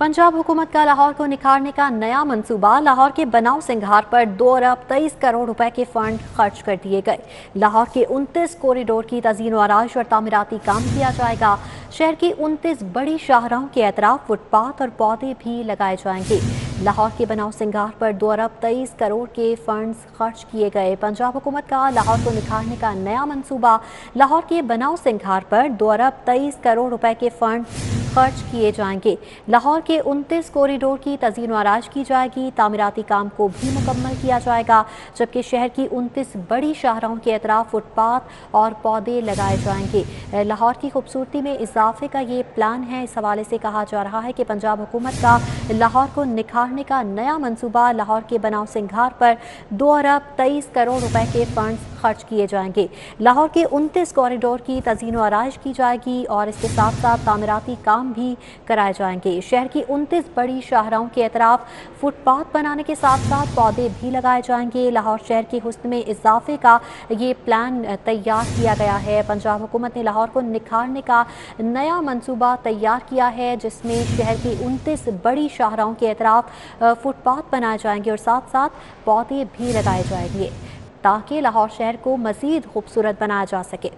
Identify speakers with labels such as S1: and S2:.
S1: पंजाब हुकूमत का लाहौर को निखारने का नया मंसूबा, लाहौर के बनाव सिंघार पर दो अरब तेईस करोड़ रुपए के फंड खर्च कर दिए गए। लाहौर के उनतीस कॉरिडोर की तजीन आराश और तामीराती काम किया जाएगा। शहर की उनतीस बड़ी शाहराहों के अतराफ फुटपाथ और पौधे भी लगाए जाएँगे। लाहौर के बनाव सिंगार पर दो अरब तेईस करोड़ के फंड्स खर्च किए गए। पंजाब हुकूमत का लाहौर को निखारने का नया मंसूबा, लाहौर के बनाव सिंघार पर दो अरब तेईस करोड़ रुपए के फंड खर्च किए जाएँगे। लाहौर के उनतीस कॉरिडोर की तजीन आराज की जाएगी। तामीराती काम को भी मुकम्मल किया जाएगा, जबकि शहर की उनतीस बड़ी शाहराहों के अतराफ फुटपाथ और पौधे लगाए जाएँगे। लाहौर की खूबसूरती में इजाफे का ये प्लान है। इस हवाले से कहा जा रहा है कि पंजाब हुकूमत का लाहौर को निखारने का नया मनसूबा लाहौर के बनाव सिंघार पर दो अरब तेईस करोड़ रुपए के फंड खर्च किए जाएँगे। लाहौर के उनतीस कॉरिडोर की तजीन आराइश की जाएगी और इसके साथ साथ तामीराती काम भी कराए जाएँगे। शहर की उनतीस बड़ी शाहराहों के अतराफ फुटपाथ बनाने के साथ साथ पौधे भी लगाए जाएँगे। लाहौर शहर के हुस्न में इजाफे का ये प्लान तैयार किया गया है। पंजाब हुकूमत ने लाहौर को निखारने का नया मनसूबा तैयार किया है, जिसमें शहर की उनतीस बड़ी शाहराहों के अतराफ फुटपाथ बनाए जाएँगे और साथ साथ पौधे भी लगाए जाएँगे। ताकि लाहौर शहर को मज़ीद खूबसूरत बनाया जा सके।